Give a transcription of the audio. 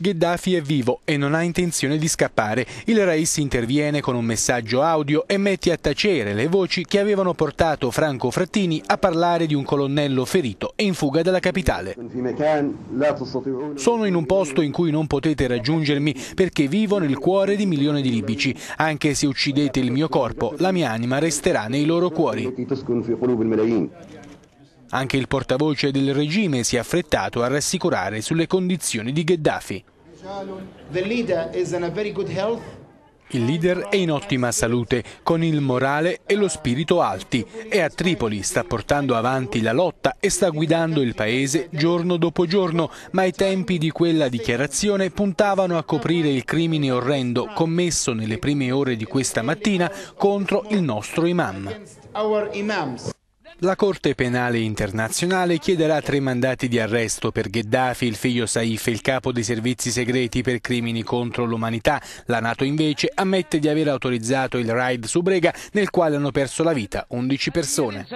Gheddafi è vivo e non ha intenzione di scappare. Il Rais interviene con un messaggio audio e mette a tacere le voci che avevano portato Franco Frattini a parlare di un colonnello ferito e in fuga dalla capitale. Sono in un posto in cui non potete raggiungermi perché vivo nel cuore di milioni di libici. Anche se uccidete il mio corpo, la mia anima resterà nei loro cuori. Anche il portavoce del regime si è affrettato a rassicurare sulle condizioni di Gheddafi. Il leader è in ottima salute, con il morale e lo spirito alti. È a Tripoli, sta portando avanti la lotta e sta guidando il paese giorno dopo giorno, ma i tempi di quella dichiarazione puntavano a coprire il crimine orrendo commesso nelle prime ore di questa mattina contro il nostro imam. La Corte Penale Internazionale chiederà tre mandati di arresto per Gheddafi, il figlio Saif e il capo dei servizi segreti per crimini contro l'umanità. La Nato invece ammette di aver autorizzato il raid su Brega nel quale hanno perso la vita 11 persone.